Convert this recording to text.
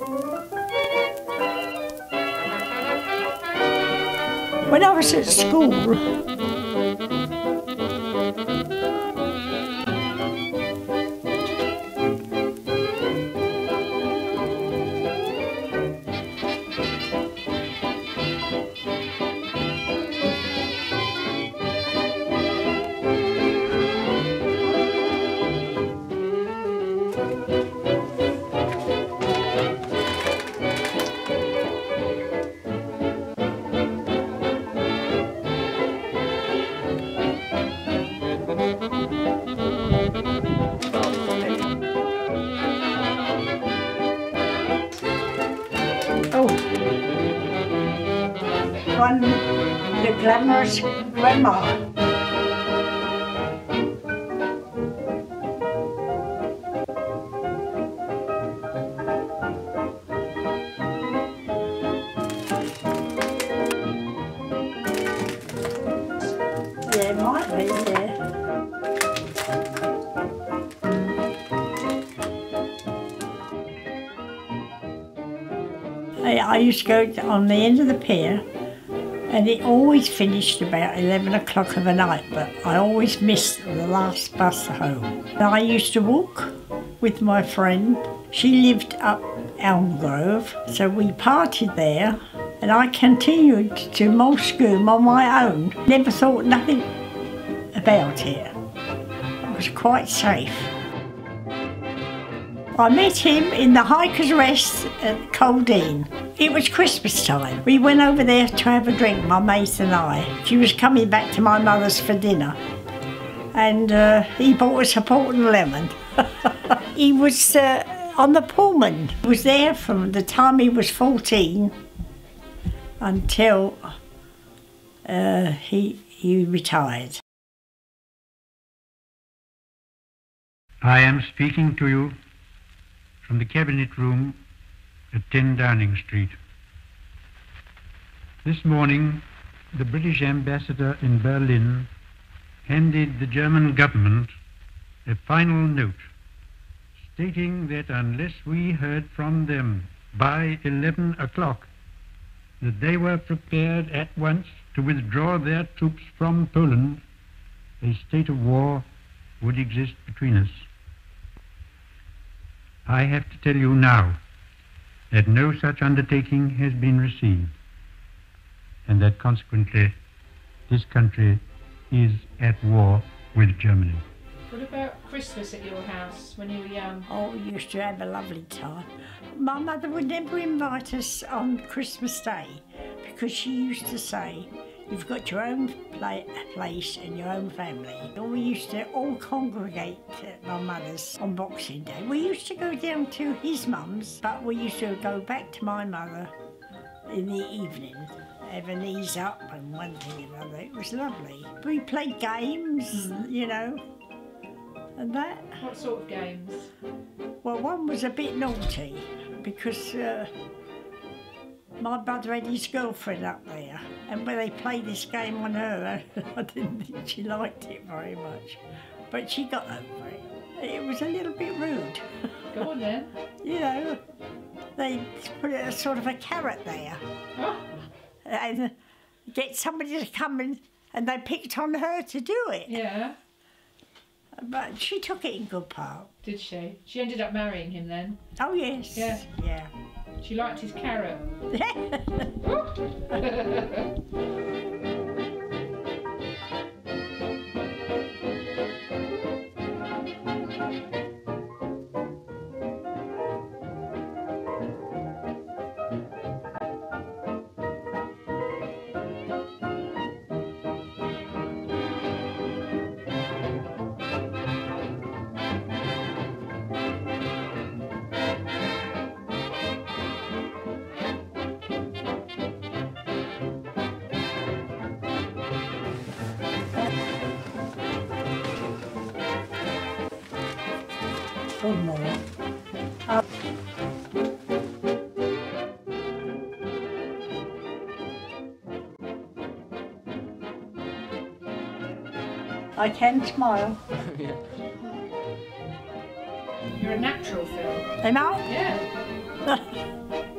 When I was at school, one, the glamorous grandma. Yeah, might be, I used to go on the end of the pier and it always finished about 11 o'clock of the night, but I always missed the last bus home. And I used to walk with my friend. She lived up Elm Grove, so we partied there and I continued to Moulsecoomb on my own. Never thought nothing about it. It was quite safe. I met him in the Hiker's Rest at Coldean. It was Christmas time. We went over there to have a drink, my mate and I. She was coming back to my mother's for dinner. And uh, he bought us a port and lemon. he was uh, on the Pullman. He was there from the time he was 14 until uh, he, he retired. I am speaking to you from the Cabinet Room at 10 Downing Street. This morning, the British ambassador in Berlin handed the German government a final note stating that unless we heard from them by 11 o'clock, that they were prepared at once to withdraw their troops from Poland, a state of war would exist between us. I have to tell you now that no such undertaking has been received, and that consequently this country is at war with Germany. What about Christmas at your house when you were young? Oh, we used to have a lovely time. My mother would never invite us on Christmas Day because she used to say, You've got your own pla- place and your own family. And we used to all congregate at my mother's on Boxing Day. We used to go down to his mum's, but we used to go back to my mother in the evening, have an ease up and one thing and another. It was lovely. We played games, you know, and that. What sort of games? Well, one was a bit naughty because uh, my brother had his girlfriend up there, and when they played this game on her, I didn't think she liked it very much. But she got over it. It was a little bit rude. Go on then. you know, they put a sort of a carrot there and get somebody to come and, and they picked on her to do it. yeah. But she took it in good part. Did she? She ended up marrying him then. Oh, yes. Yeah. Yeah. She liked his carrot. One more. Uh, I can smile. yeah. You're a natural, Phil. Am I? Yeah.